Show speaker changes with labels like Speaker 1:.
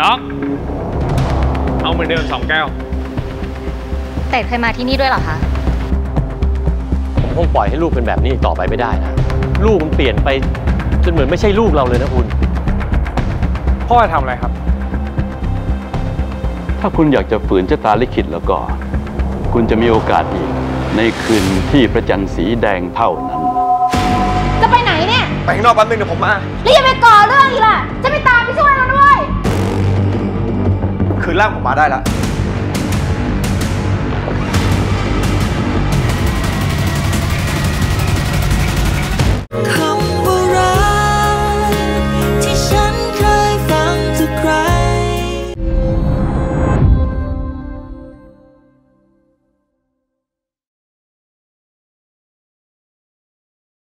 Speaker 1: น้อง เอาเหมือนเดิมสองแก้ว
Speaker 2: แต่เคยมาที่นี่ด้วยเหรอคะ
Speaker 3: ผมคงปล่อยให้ลูกเป็นแบบนี้อีกต่อไปไม่ได้นะ ลูกมันเปลี่ยนไปจนเหมือนไม่ใช่ลูกเราเลยนะคุณ
Speaker 1: พ่อจะทำอะไรครับ
Speaker 4: ถ้าคุณอยากจะฝืนชะตาลิขิตแล้วก็ คุณจะมีโอกาสอีก ในคืนที่พระจันทร์สีแดงเท่านั้น
Speaker 5: จะไปไหนเนี่ย
Speaker 6: ไปข้างนอกแป๊บนึงเดี๋ยวผมมา
Speaker 5: แล้วอย่าไปก่อเคื
Speaker 6: นร่างผ